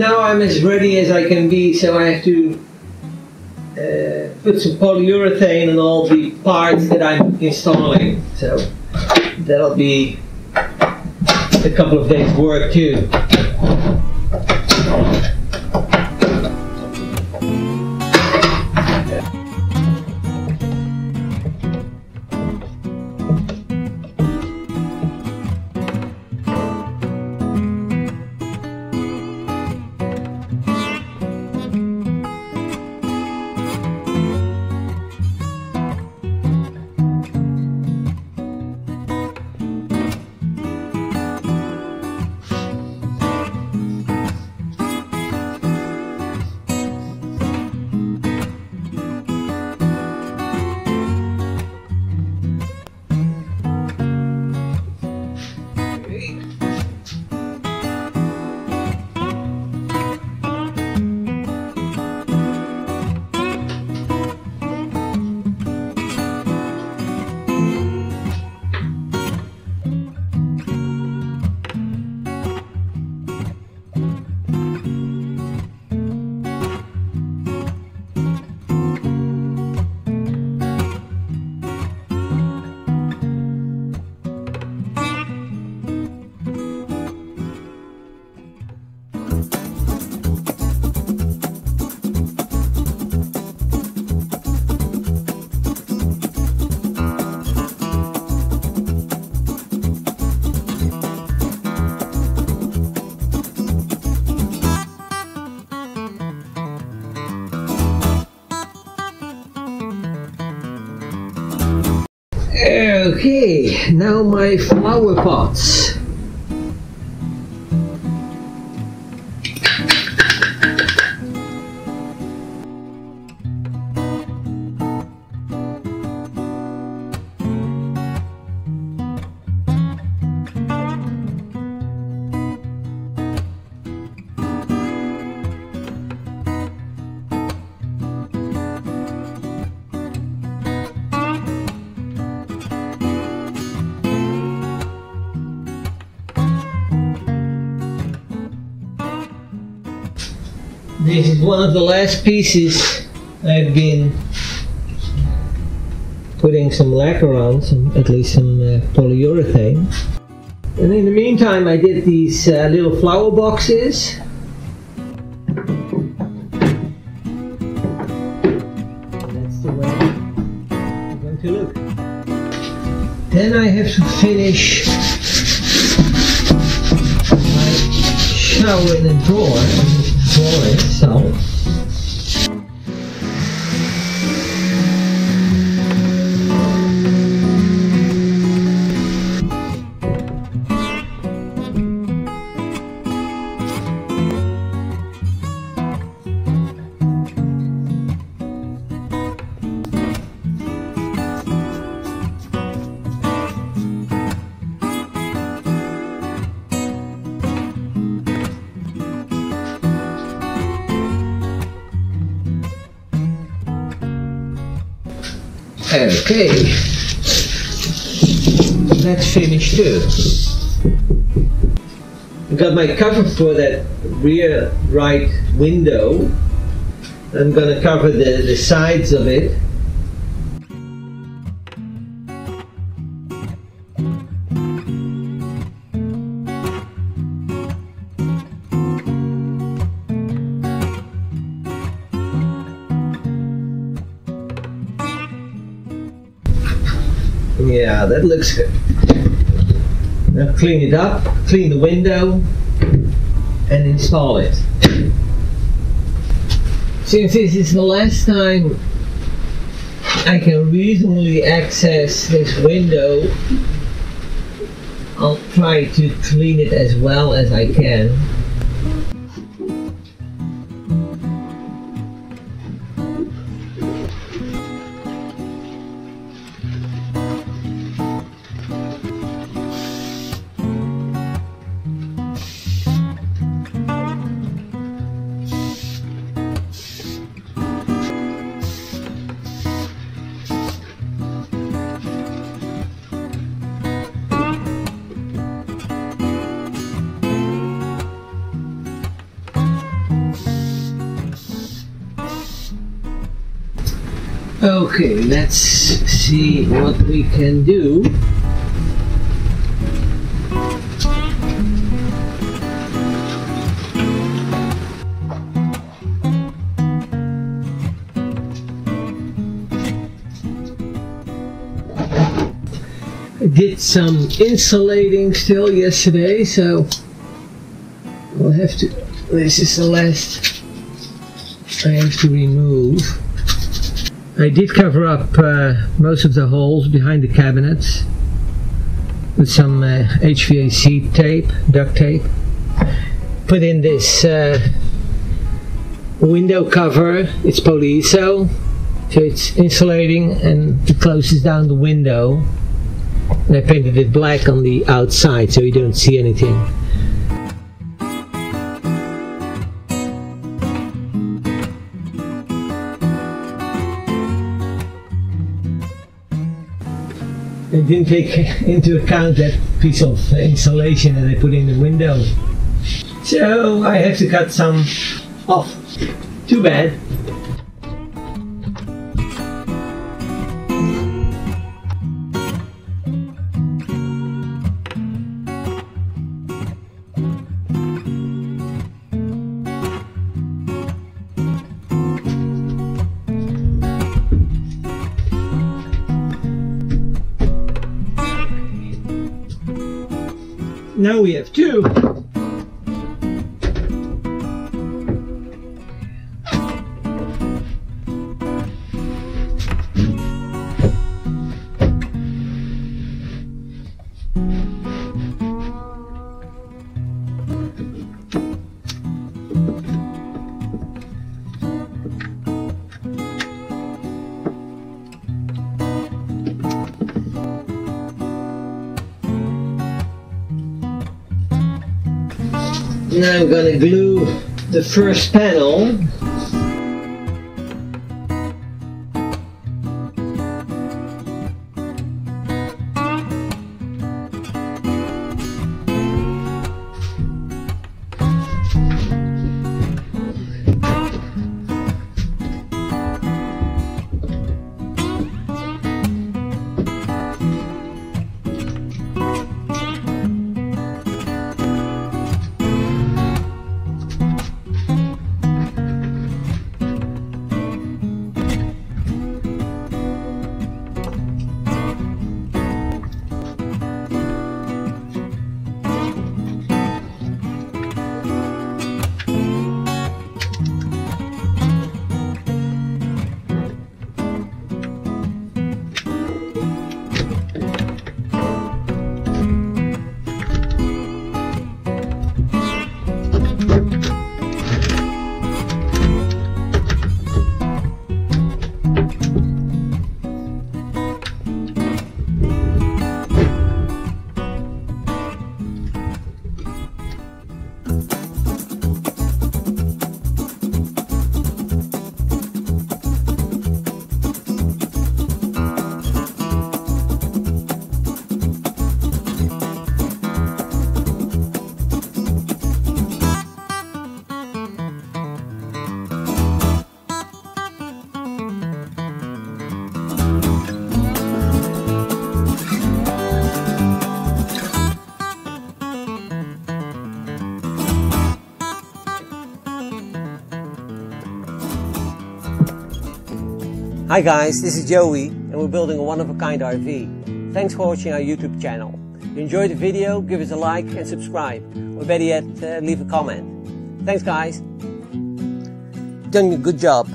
now I'm as ready as I can be, so I have to uh, put some polyurethane on all the parts that I'm installing. So that'll be a couple of days work too. Okay, now my flower pots. This is one of the last pieces I've been putting some lacquer on, some, at least some uh, polyurethane. And in the meantime I did these uh, little flower boxes. That's the way it's going to look. Then I have to finish my shower in a drawer drawer itself. Okay, let's finish too. I got my cover for that rear right window. I'm gonna cover the, the sides of it. Yeah, that looks good. Now clean it up, clean the window, and install it. Since this is the last time I can reasonably access this window, I'll try to clean it as well as I can. Okay, let's see what we can do. Did some insulating still yesterday, so I'll have to. This is the last I have to remove. I did cover up uh, most of the holes behind the cabinets with some uh, HVAC tape, duct tape. Put in this uh, window cover, it's polyiso, so it's insulating and it closes down the window. And I painted it black on the outside so you don't see anything. Didn't take into account that piece of insulation that I put in the window. So I have to cut some off. Too bad. Now we have two. Now I'm gonna glue the first panel. Hi guys, this is Joey and we're building a one-of-a-kind RV. Thanks for watching our YouTube channel. If you enjoyed the video, give us a like and subscribe. Or better yet, uh, leave a comment. Thanks guys. Done a good job.